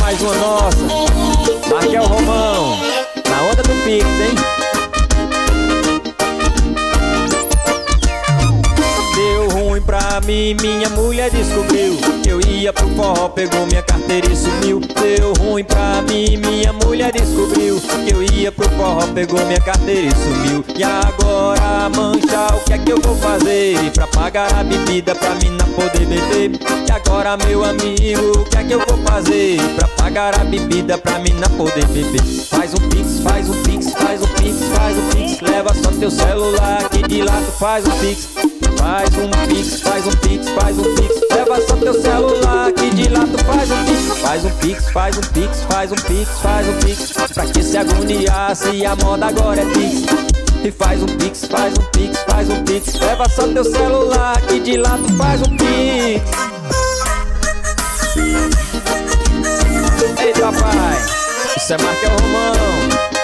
mais uma nossa. Marquel Romão, na onda do Pix, hein? pra mim, minha mulher descobriu eu ia pro forró, pegou minha carteira e sumiu. Deu ruim pra mim, minha mulher descobriu eu ia pro forró, pegou minha carteira e sumiu. E agora, mancha, o que é que eu vou fazer pra pagar a bebida pra mim não poder beber? E agora, meu amigo, o que é que eu pagar a bebida pra mim não poder beber? Faz um pix, faz um pix, faz um pix, faz um pix, leva só teu celular que de tu faz um pix. Faz um pix, faz um pix, faz um pix Leva só teu celular que de tu faz um pix Faz um pix, faz um pix, faz um pix, faz um pix Pra que se agoniar se a moda agora é pix e faz um pix, faz um pix, faz um pix Leva só teu celular que de tu faz um pix Você é marca é romão.